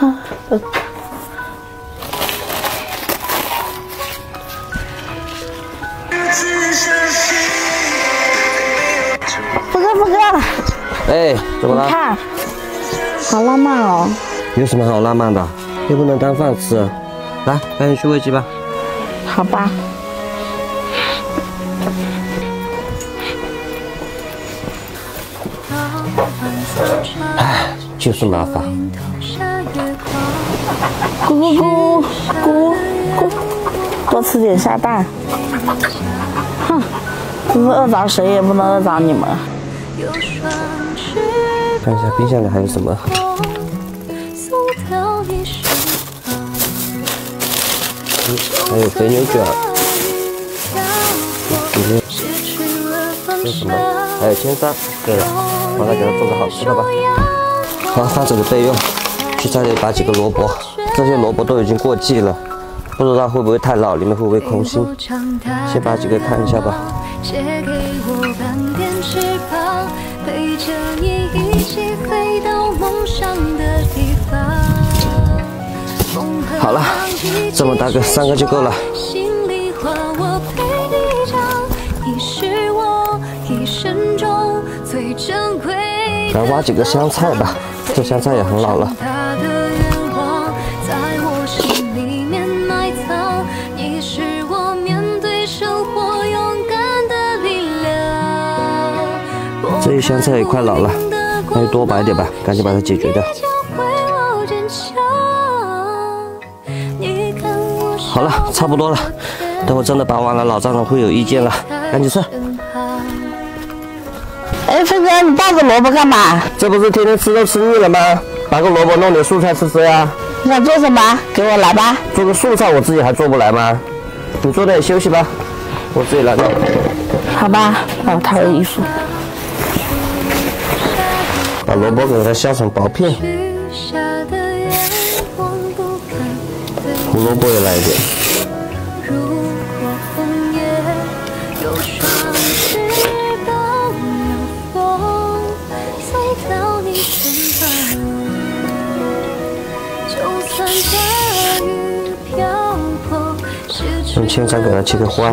福哥，福哥，哎，怎么了？看，好浪漫哦。有什么好浪漫的？又不能当饭吃。来，赶紧去喂鸡吧。好吧。哎，就是麻烦。咕咕咕咕咕，多吃点下蛋。哼，真是饿着谁也不能饿着你们。看一下冰箱里还有什么。还有肥牛卷。里面这什么？还有千山。对了，帮他给他做个好吃的吧。好，放这里备用。去家里拔几个萝卜，这些萝卜都已经过季了，不知道会不会太老，里面会不会空心？先拔几个看一下吧。好了，这么大个，三个就够了。来挖几个香菜吧，这香菜也很老了。这些香菜也快老了，那就多拔一点吧，赶紧把它解决掉。好了，差不多了。等我真的拔完了，老丈人会有意见了。赶紧吃。哎，飞哥，你抱着萝卜干嘛？这不是天天吃肉吃腻了吗？拔个萝卜弄点素菜吃吃呀。你想做什么？给我来吧。做个素菜我自己还做不来吗？你做点休息吧，我自己来弄。好吧，哦，太有艺术。把萝卜给它削成薄片，胡萝卜也来一点。用青菜给它切个花。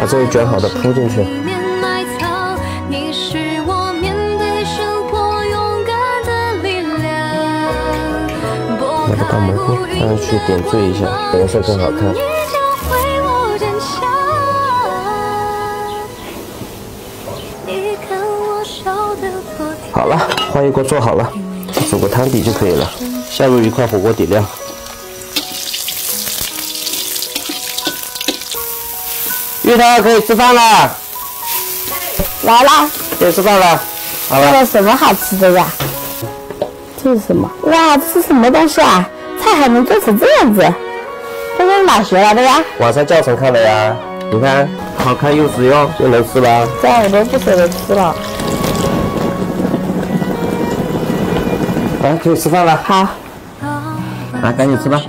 把这个卷好的铺进去。拿个大蘑菇放上去点缀一下，颜色更好看。好了，花一锅做好了，煮个汤底就可以了。下入一块火锅底料。芋头可以吃饭了，来啦，可以吃饭了。好了，做了什么好吃的呀？这是什么？哇，这是什么东西啊？菜还能做成这样子？这是哪学来的呀？网上教程看的呀。你看，好看又实用，又能吃吧？这样我都不舍得吃了。来，可以吃饭了。好，来，赶紧吃吧。